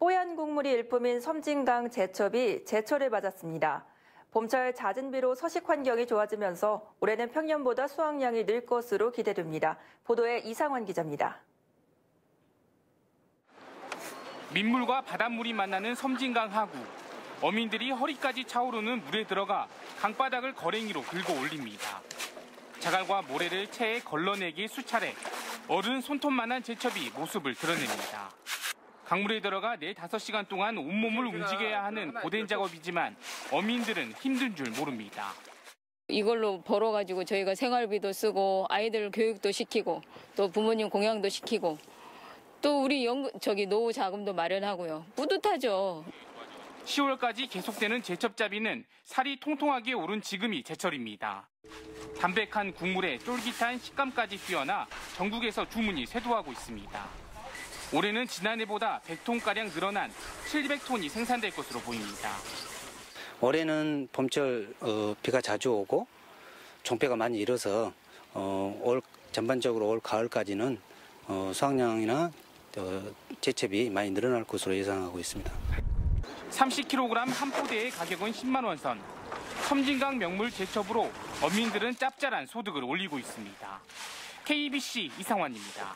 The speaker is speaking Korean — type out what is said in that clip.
뽀얀 국물이 일품인 섬진강 제첩이 제철을 맞았습니다. 봄철 잦은 비로 서식 환경이 좋아지면서 올해는 평년보다 수확량이 늘 것으로 기대됩니다. 보도에 이상환 기자입니다. 민물과 바닷물이 만나는 섬진강 하구. 어민들이 허리까지 차오르는 물에 들어가 강바닥을 거랭이로 긁어 올립니다. 자갈과 모래를 체에 걸러내기 수차례 어른 손톱만한 제첩이 모습을 드러냅니다. 강물에 들어가 4, 5시간 동안 온몸을 움직여야 하는 고된 작업이지만 어민들은 힘든 줄 모릅니다. 이걸로 벌어가지고 저희가 생활비도 쓰고 아이들 교육도 시키고 또 부모님 공양도 시키고 또 우리 연 저기 노후 자금도 마련하고요. 뿌듯하죠. 10월까지 계속되는 제첩잡이는 살이 통통하게 오른 지금이 제철입니다. 담백한 국물에 쫄깃한 식감까지 뛰어나 전국에서 주문이 쇄도하고 있습니다. 올해는 지난해보다 100톤가량 늘어난 700톤이 생산될 것으로 보입니다. 올해는 봄철 어, 비가 자주 오고 종폐가 많이 일어서 어, 올 전반적으로 올 가을까지는 어, 수확량이나 어, 제첩이 많이 늘어날 것으로 예상하고 있습니다. 30kg 한 포대의 가격은 10만 원 선. 섬진강 명물 제첩으로 어민들은 짭짤한 소득을 올리고 있습니다. KBC 이상환입니다.